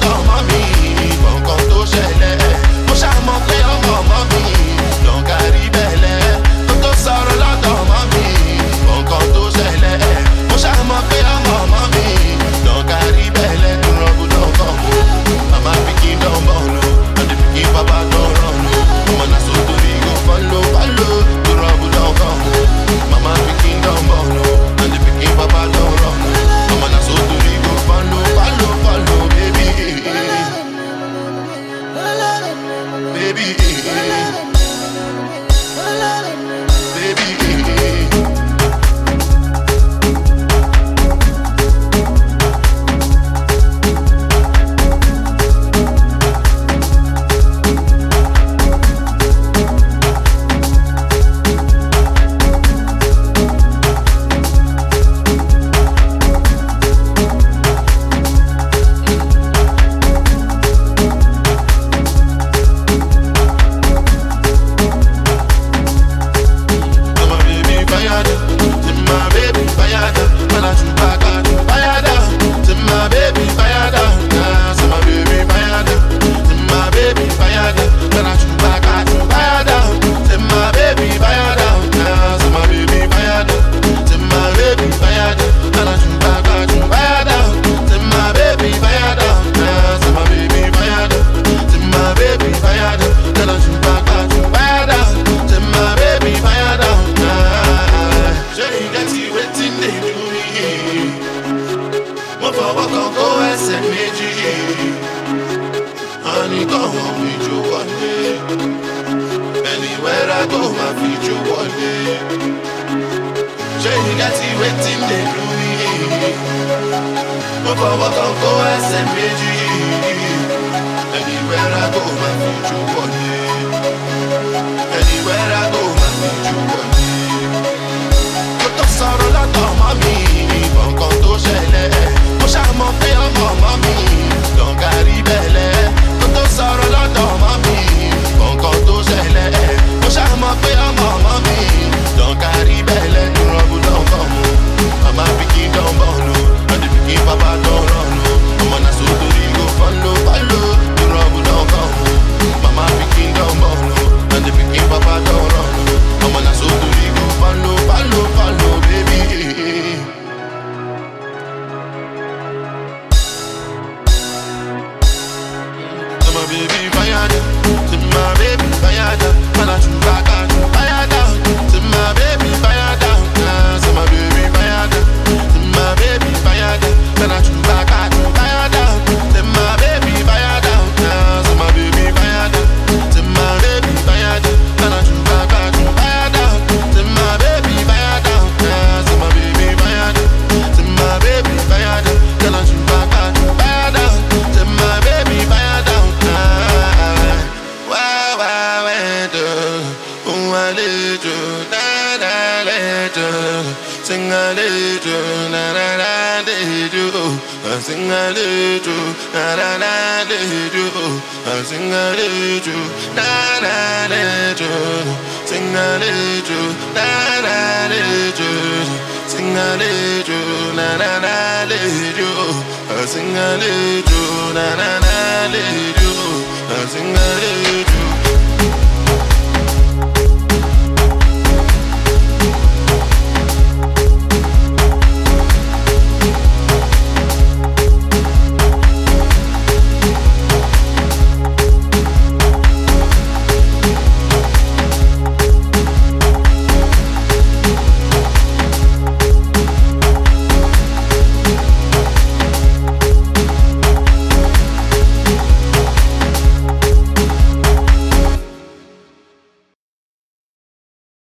como a mí, con, fọwọ́ kan kó ẹsẹ̀ méjì. Anìkọ̀hún fi jò wọlé. Ẹni wẹ́rẹ́ kó máa fi jò wọlé. Ṣé you get it wetin dey do me mo fọwọ́ kan kó ẹsẹ̀ méjì. Ẹni wẹ́rẹ́ kó máa fi jò wọlé. need you, na na need you. Sing I need you, na na na need you. I sing I need you, na na na need you. I sing I need you, na na need you. Sing I need you, na na need you. Sing I need you, na na na need you. I sing I need you, na na na need you. I sing I need you.